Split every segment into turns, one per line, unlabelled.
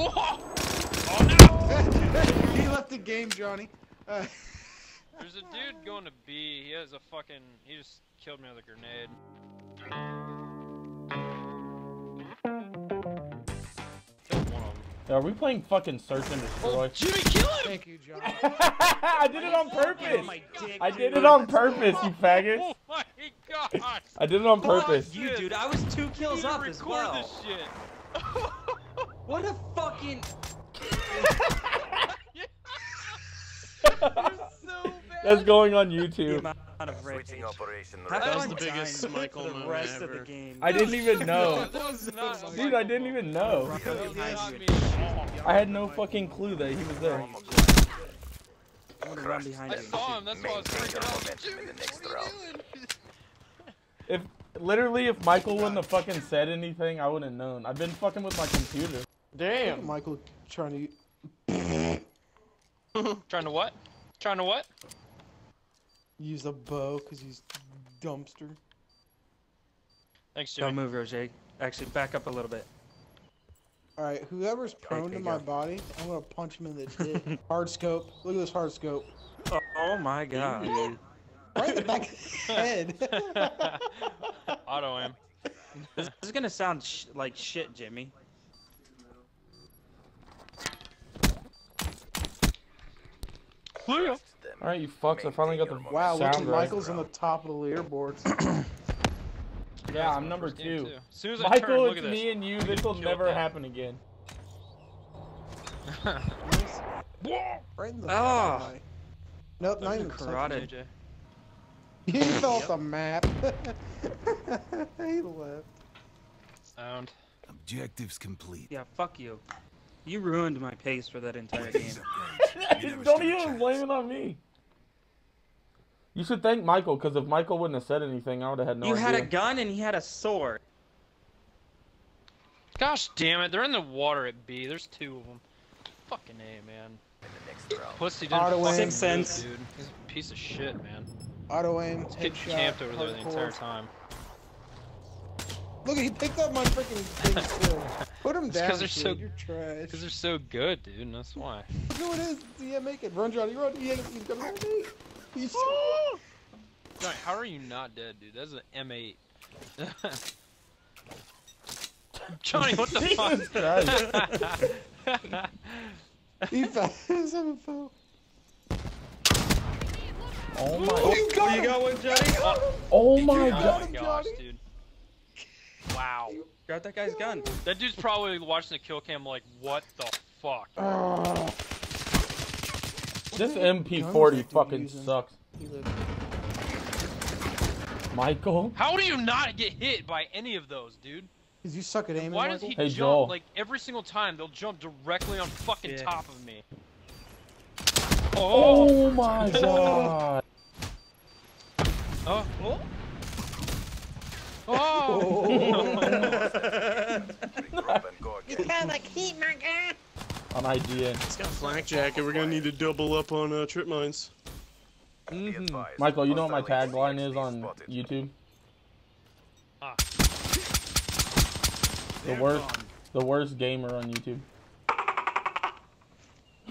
Oh, oh no!
he left the game, Johnny. Uh,
There's a dude going to B. He has a fucking. He just killed me with a grenade. Killed one of them.
Are we playing fucking search and destroy?
Oh, Jimmy, kill him!
thank you, Johnny.
I did it on purpose.
my dick,
I did
dude.
it on purpose, you
Oh
faggot.
my god!
I did it on purpose.
You, dude, I was two kills
You
up
need
as
to record
well.
this shit.
What a fucking.
That's going on YouTube.
amount of
operation.
Have
That was the biggest Michael
for the
moment
rest of the game.
I didn't even know.
That was not
Dude, I didn't even know.
That was not me.
I had no fucking clue that he was there.
Oh, I'm gonna run behind
I saw him. That's why I was freaking out.
momentum
Jimmy,
in the next
what are you
round.
doing?
If literally, if Michael wouldn't have fucking said anything, I wouldn't have known. I've been fucking with my computer.
Damn.
Michael trying to.
Trying to what? Trying to what?
use a bow because he's dumpster.
Thanks,
Don't move, Roger. Actually, back up a little bit.
All right, whoever's prone to my
go.
body, I'm gonna punch him in the dick. hard scope. Look at this hard scope.
Oh, oh my god.
Right in the back of the head.
Auto aim.
This is gonna sound sh like shit, Jimmy.
All right, you fucks. I finally got the
wow, look at
sound right.
Michael's on the top of the leaderboards.
Yeah, I'm number
First
two.
As soon as I turn,
Michael,
look
it's
at this.
me and you. This will never
that.
happen again.
right in the
Oh.
Nope, not even
Karate.
JJ.
He fell off the map. he left.
Sound.
Objectives complete.
Yeah, fuck you. You ruined my pace for that entire game.
Don't even blame it on me. You should thank Michael, because if Michael wouldn't have said anything, I would have had no
you
idea.
had a gun and he had a sword.
Gosh damn it, they're in the water at B. There's two of them. Fucking A, man.
In the next round.
Pussy didn't
Auto
fucking
aim.
move,
Six cents.
dude. He's a piece of shit, man.
Auto aim.
Let's get
headshot,
camped over there the entire time.
Look, at he picked up my freaking thing too. Put him
It's
down,
'cause they're
dude.
so-
You're trash.
Because they're so good, dude, and that's why.
Look who it is. Yeah, make it. Run, Johnny. Run. He ain't. He's gonna run me. He's.
Johnny, how are you not dead, dude? That's an M8. Johnny, what the
Jesus Christ.
fuck?
he fell. Someone fell.
Oh my,
you got him.
got one, Johnny?
Oh, oh my
oh
god.
my gosh, dude. Wow.
Grab that guy's gun.
That dude's probably watching the kill cam like, what the fuck?
This MP40 fucking sucks. Michael?
How do you not get hit by any of those, dude?
Cause you suck at aiming.
Why does he
Hey,
jump
Joel.
like every single time? They'll jump directly on fucking
Yeah.
top of me. Oh,
Oh my god.
oh, oh. Oh!
Regroup and go again.
On IGN.
It's got flak jacket. We're gonna need to double up on uh, trip mines.
Be
Mhm.
Michael, you know what my tagline is on. YouTube?
Ah.
The worst, the worst gamer on YouTube.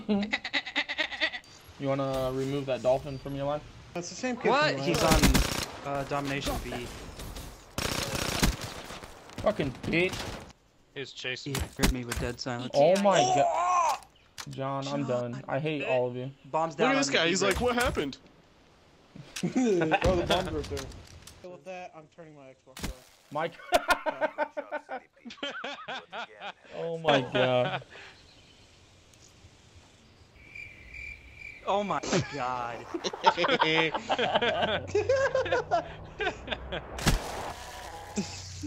you wanna remove that dolphin from your life?
That's the same kid.
What? He's on uh, Domination B.
Fucking bitch.
He was
He
chasing.
heard me with dead silence.
Oh my god. John, I'm done. I hate all of you.
Bombs
Look
down.
at this
on
guy. He's like, what happened?
oh, the bombs are up there. So with that, I'm turning my Xbox off.
Mike.
Shots repeat. Do it again.
oh my god.
Oh my god.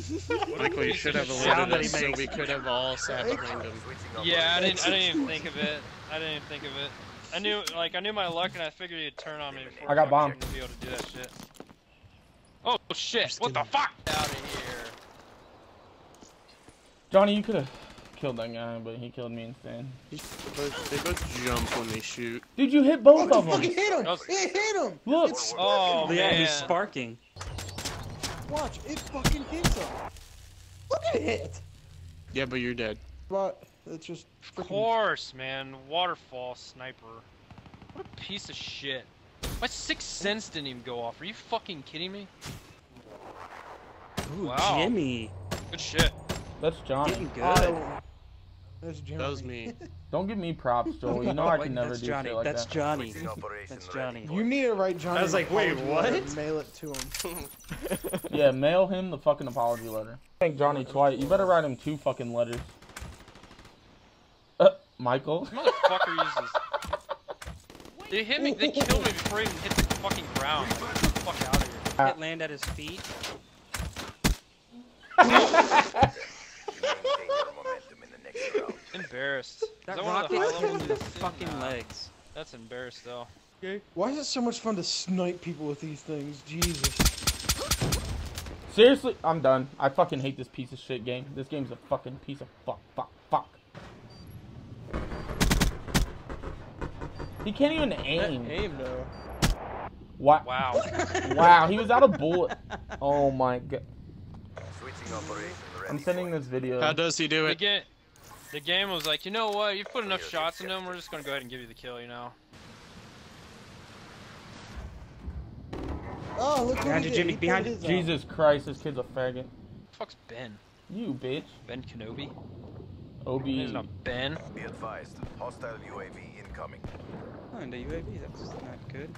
Michael, you should have
Sound
alerted
that
us so we could have all sat behind him.
Yeah, I didn't. I didn't even think of it. I didn't even think of it. I knew, like, I knew my luck, and I figured he'd turn on me before
I got
fucking
bombed.
Be able to do that shit. Oh shit! What the fuck? Out of here!
Johnny, you could have killed that guy, but he killed me instead.
They both, they jump when they shoot.
Dude, you hit both
Oh,
of
fucking
them.
hit him!
That was-
It hit him!
Look.
It's
Oh
sparking.
yeah, he's sparking.
Watch, it fucking hits him. Look at it!
Yeah, but you're dead.
But it's just
Of course, man. Waterfall sniper. What a piece of shit. My sixth sense didn't even go off. Are you fucking kidding me?
Ooh,
Wow.
Jimmy.
Good shit.
That's Johnny.
Getting good.
Oh, That's Jeremy.
That was me.
Don't give me props, Joel. You know I
Wait,
can never do
Johnny.
shit like
that's
that.
Johnny.
Switching operation
That's. Johnny.
You need to write Johnny.
I was like, wait,
uh,
what?
Mail it to him.
Yeah, mail him the fucking apology letter. Thank Johnny twice. You better write him two fucking letters. Uh, Michael.
This motherfucker uses. They hit me. They killed me before I even hit the fucking ground. Get the fuck out of here.
Hit land at his feet.
Maintain your momentum in the next round.
Embarrassed. Is
That
that
rocket
the high
hit him
levels?
in the fucking legs.
That's embarrassed though. Okay.
Why is it so much fun to snipe people with these things? Jesus.
Seriously, I'm done. I fucking hate this piece of shit game. This game's a fucking piece of fuck, fuck, fuck. He can't even aim.
Aim though.
Wow.
Wow.
Wow, he was out of bullet. Oh my god.
Switching operation ready.
I'm sending this video.
How does he do
the
it?
game. The game was like, you know what? You've put enough shots into him. We're just gonna go ahead and give you the kill. You know.
Oh, look
Behind
what he
you. Jimmy, behind you.
Jesus Christ, this kid's a faggot.
fuck's Ben?
You bitch.
Ben Kenobi?
OB.
He's not Ben.
Be advised. Hostile UAV incoming.
Oh, and the UAV. That's not good.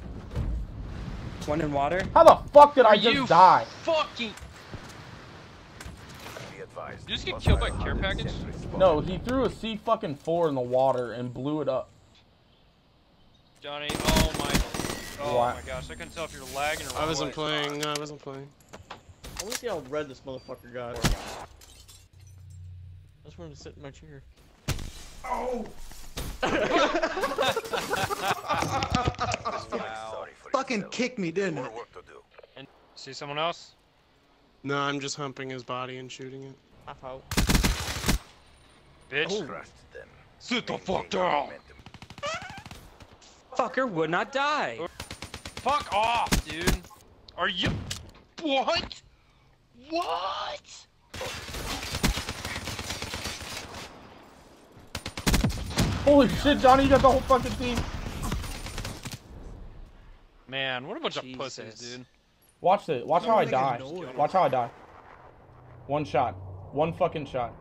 One in water.
How the fuck did I
Are
just
you
die?
Fucking.
Be advised.
Did you just get killed by
Hostile
care package?
No, he threw a C fucking four in the water and blew it up.
Johnny. Oh my. Oh
Wow.
my gosh. I couldn't tell if you're lagging or. Not.
I wasn't
what.
playing. No, I wasn't playing.
I want to see how red this motherfucker got. I just wanted to sit in my chair.
Oh! Wow.
Fucking kick me, didn't
More
it?
work to do.
See someone else?
No, I'm just humping his body and shooting it.
I hope.
Bitch.
Crushed them.
Sit the fuck
your
down.
momentum.
Fucker would not die.
Fuck off, dude. Are you? What? What?
Holy shit, Johnny, you got the whole fucking team.
Man, what a bunch of pussies, dude.
Watch it. Watch how I die. Watch how I die. One shot. One fucking shot.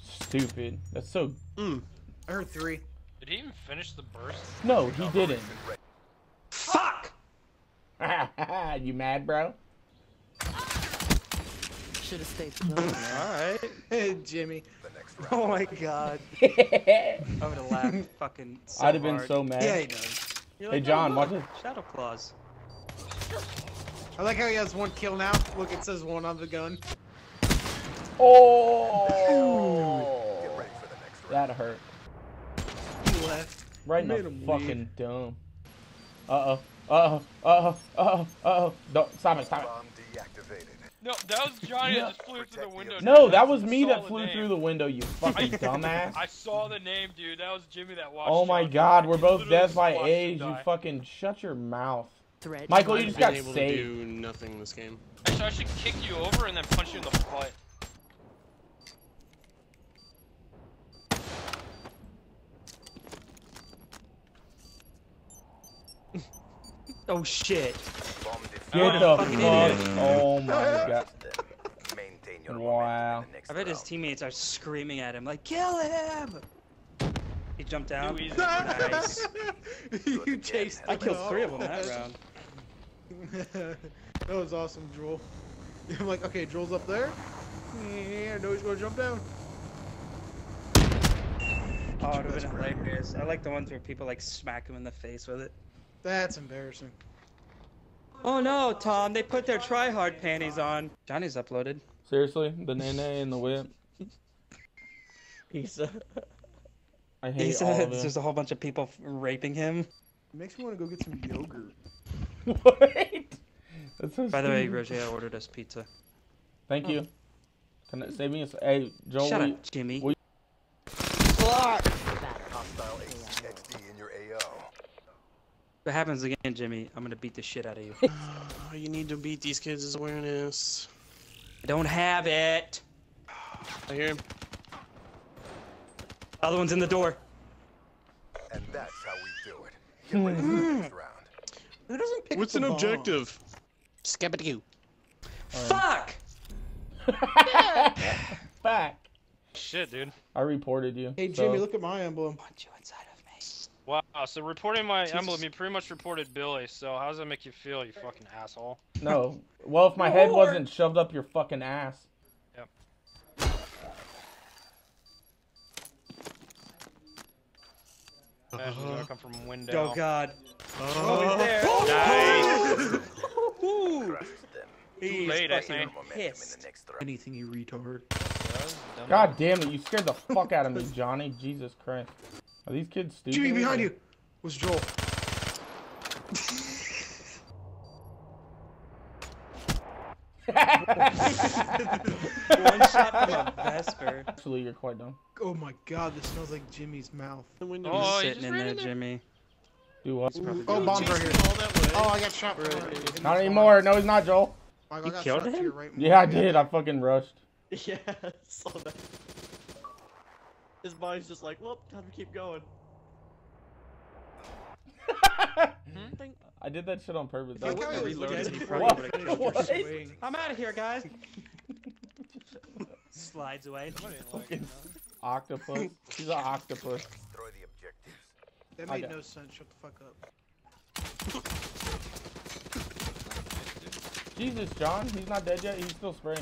Stupid. That's so.
Mm.
I heard three.
Did he even finish the burst?
No, he didn't.
Fuck.
you mad, bro?
Should have stayed close.
Alright. Hey, Jimmy.
The next round.
Oh my god.
I would have laughed fucking so
I'd have been
hard.
so mad.
Yeah, he does.
You're
Hey, John,
oh,
watch
look,
this.
Shadow claws.
I like how he has one kill now. Look, it says one on the gun.
Oh!
Get ready for the next round.
That hurt.
He left.
Right in
Made
the
him
fucking dome. Uh oh. Uh oh. Uh oh. Uh oh. Uh oh. Don't stop it. Stop it.
Deactivated.
No, that was Johnny
No.
that just flew through the window.
No, that was me that flew
name.
through the window. You fucking dumbass.
I saw the name, dude. That was Jimmy that watched.
Oh my
Johnny.
god, we're both dead by
just watched him
age. You fucking shut your mouth.
Threat.
Michael, you
I've
just got
able to
saved.
do nothing this game.
Actually, I should kick you over and then punch you in the butt.
Oh shit.
Bomb
Get
defused.
the
fucking
fuck.
idiot.
Oh my god.
Maintain your
Wow.
momentum in the next
I bet his teammates are screaming at him like, "Kill him!" He jumped down. Nice.
you chased
I killed three of them that round.
that was awesome, Joel. I'm like, okay, Joel's up there. Yeah, I know he's gonna jump down.
Oh, it would have been hilarious. I like the ones where people like smack him in the face with it.
That's embarrassing.
Oh no, Tom! They put their try-hard panties on. Johnny's uploaded.
Seriously, the nene and the whip.
Pizza.
I
He
hate all
said
of it.
there's a whole bunch of people raping him.
It makes me want to go get some yogurt.
what? That's so
By the way,
stupid.
Roger ordered us pizza.
Thank you. Oh. Can I save me? A, s- hey, Joel.
Shut
will
up, Jimmy.
will
Hostile XD in your AO.
If it happens again, Jimmy, I'm gonna beat the shit out of you.
Oh, you need to beat these kids' awareness.
I don't have it.
I hear him.
Other one's in the door.
And that's how we do it. Get ready for the mm-hmm. next round.
Who doesn't pick
What's
up
an
the bomb?
objective?
Fuck!
Back.
Shit, dude.
I reported you.
Hey
so-
Jimmy, look at my emblem.
Want you inside of me.
Wow, so reporting my emblem, you pretty much reported Billy, so how does that make you feel, you fucking asshole?
No. Well, if my head wasn't shoved up your fucking ass.
Imagine gonna come from window.
Oh god.
Oh,
he's there.
Nice!
Woo!
Crush them.
He's
late, I
fucking
think.
Momentum in the
pissed.
Anything, you retard.
God damn it, you scared the fuck out of me, Johnny. Jesus Christ. Are these kids stupid?
Jimmy, behind you. Was Joel?
One shot from a Vesper.
Actually, you're quite dumb.
Oh my god, this smells like Jimmy's mouth.
the window.
Oh, you
Sitting
just
in there,
in there?
Jimmy.
Do what?
Oh, bomb's right here.
all that way.
Oh, I got shot. from right.
Not anymore. No, he's not, Joel.
Michael,
You
I got
killed
shot to
him?
your right.
Yeah, I did. I fucking rushed.
Yeah, so that. His mind's just like, well, time to keep going. Hmm? Ding.
I did that shit on purpose.
I
That
like how
was-
he was
reloaded,
looking
he
at
probably
you
would've
when
killed
you
your
swing.
I'm out of here, guys. Slides away.
fucking octopus. He's an octopus.
Destroy the objectives.
That made no sense. Shut the fuck up.
Jesus, John. He's not dead yet. He's still spraying.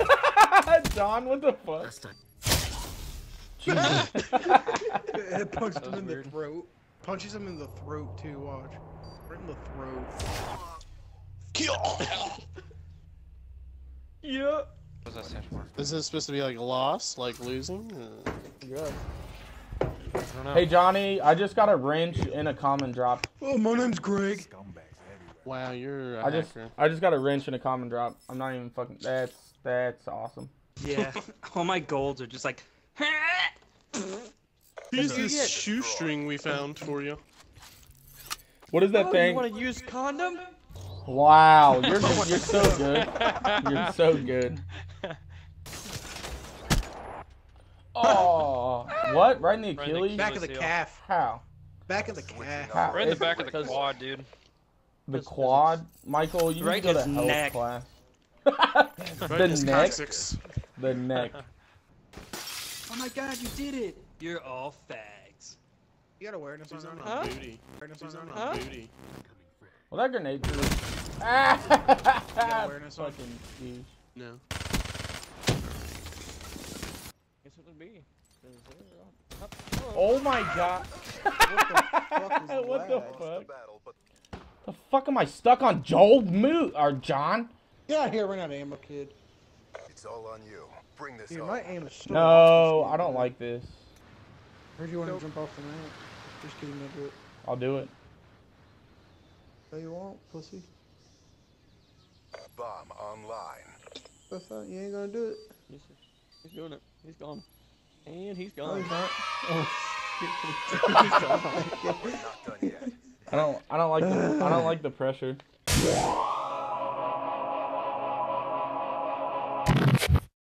John, what the fuck? Jesus.
It punched him in
weird.
the throat. Punches him in the throat too. Watch. Right in the throat.
Yeah.
What's that stand for?
Is this supposed to be like a loss, like losing? Uh,
Yeah.
I don't know.
hey, Johnny. I just got a wrench and a common drop.
Oh, my name's Greg.
Wow, you're a
I just,
hacker.
I just got a wrench and a common drop. I'm not even fucking. That's, that's awesome.
Yeah. All my golds are just like.
Here's
What do you
this
get?
shoestring we found for you.
What is that
Oh,
thing?
you want to use condom?
Wow, you're you're so good. You're so good. Oh, what? Right in the
Right in the
Achilles?
Back of the calf.
How?
Back of the calf.
How?
Right in the back of the quad, dude.
The quad, Michael. You
Right
need to go
in
to
his
health
neck.
class.
Right
the
in his
neck. The neck.
Oh my god, you did it! You're all fags.
You got awareness on
He's on
Huh?
booty.
Awareness
He's
on
on
Huh?
booty.
Well, that grenade threw.
got awareness on?
Fucking douche.
No.
Guess it'd be.
Oh my god. what the
that?
Lost
fuck?
the battle, but
The fuck am I stuck on Joel Moot or John?
Get out of here, run out of ammo, kid.
it's all on you. Bring this
Dude,
on.
my aim is so
No, I don't
game,
like this.
man. Heard you want to jump off the map. Just kidding, don't do it.
I'll do it.
No, you won't, pussy.
Bomb online.
That's not, you ain't gonna do it.
He's, he's doing it. He's gone. And he's
No,
gone.
he's not.
he's gone.
Oh, We're not done yet.
I don't. I don't like the. I don't like the pressure.
Oh,